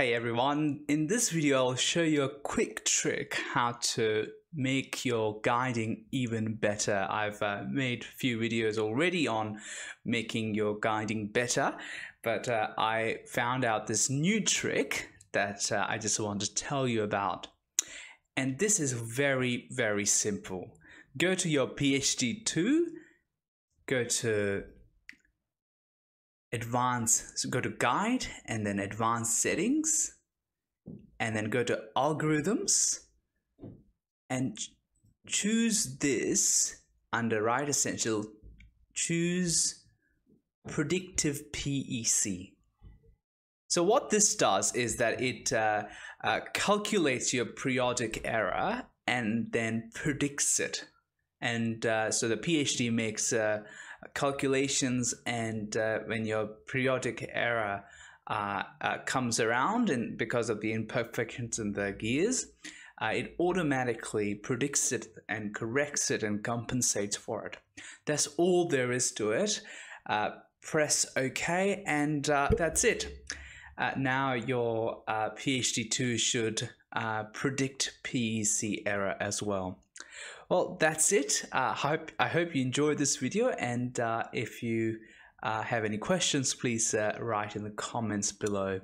Hey everyone, in this video I'll show you a quick trick how to make your guiding even better. I've uh, made a few videos already on making your guiding better, but uh, I found out this new trick that uh, I just want to tell you about. And this is very, very simple. Go to your PHD 2, go to advanced so go to guide and then advanced settings and then go to algorithms and choose this under right ascension choose predictive PEC so what this does is that it uh, uh, calculates your periodic error and then predicts it. And uh, so the PHD makes uh, calculations and uh, when your periodic error uh, uh, comes around and because of the imperfections in the gears, uh, it automatically predicts it and corrects it and compensates for it. That's all there is to it. Uh, press OK and uh, that's it. now your PHD2 should predict PEC error as well. Well, that's it. Uh, hope, I hope you enjoyed this video and uh, if you uh, have any questions, please uh, write in the comments below.